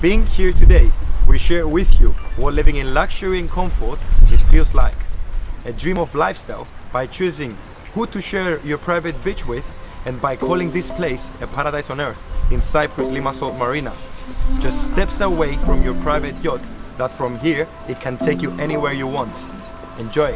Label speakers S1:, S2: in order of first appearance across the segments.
S1: Being here today, we share with you what living in luxury and comfort it feels like. A dream of lifestyle by choosing who to share your private beach with and by calling this place a paradise on earth in Cyprus Limassol Marina. Just steps away from your private yacht that from here it can take you anywhere you want. Enjoy!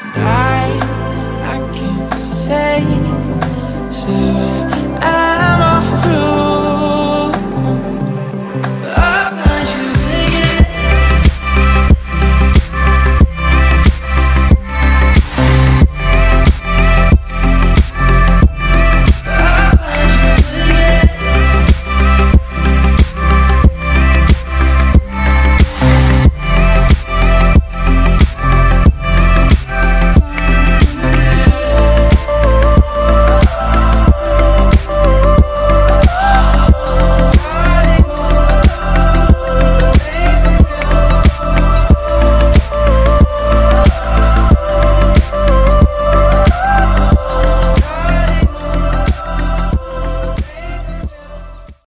S2: I, I can't say, say I